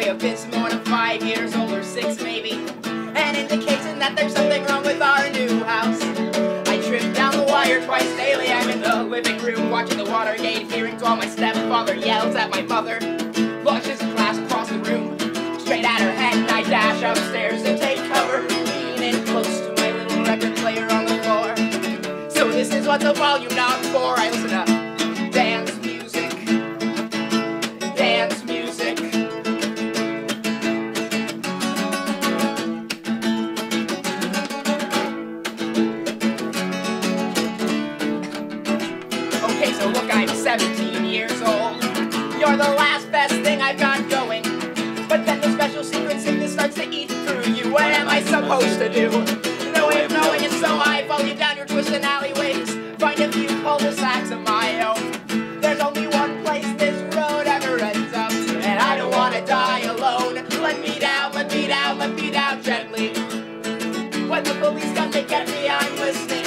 only have been some more than five years old or six maybe. An indication that there's something wrong with our new house. I trip down the wire twice daily. I'm in the living room watching the Watergate hearings while my stepfather yells at my mother. A glass across the room, straight at her head, and I dash upstairs to take cover. Leaning close to my little record player on the floor. So this is what the volume knob for. I listen to dance I'm 17 years old. You're the last best thing I've got going. But then the special secret sickness starts to eat through you. What am I supposed to do? No way of knowing, and so I follow you down your twisting alleyways. Find a few cul-de-sacs of my own. There's only one place this road ever ends up, and I don't wanna die alone. Let me down, let me down, let me down gently. When the police come to get me, I'm listening.